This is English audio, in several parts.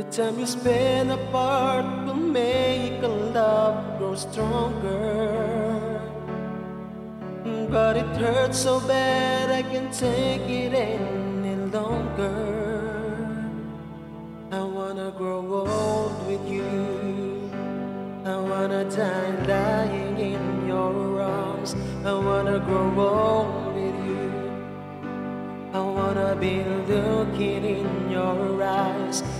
The time you spend apart will make our love grow stronger. But it hurts so bad I can't take it any longer. I wanna grow old with you. I wanna die lying in your arms. I wanna grow old with you. I wanna be looking in your eyes.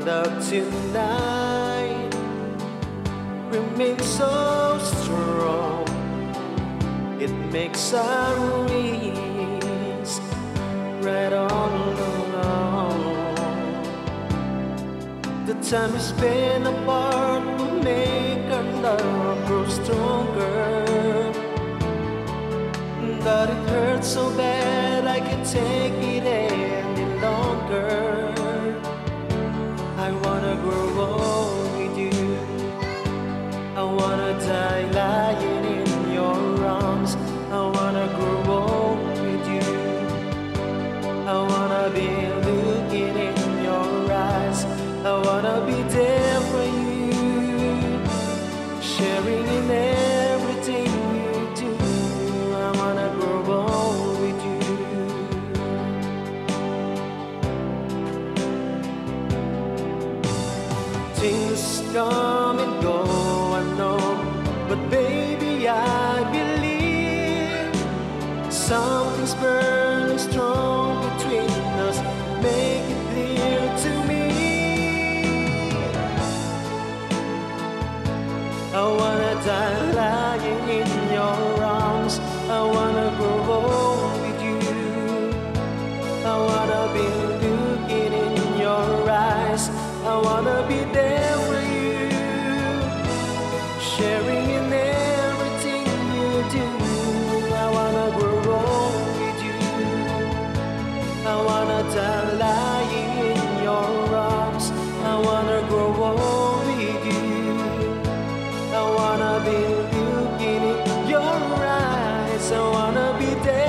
love tonight remains so strong. It makes our risk right on along. The time we spend apart will make our love grow stronger. But it hurts so bad I can't take it any Things come and go, I know, but baby, I believe something's burning strong between us. Make it clear to me. I wanna die lying in your arms. I wanna grow old with you. I wanna be looking in your eyes. I wanna be there wanna grow old with you. I wanna be looking in your eyes. I wanna be there.